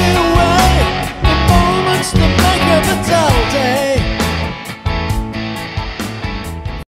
you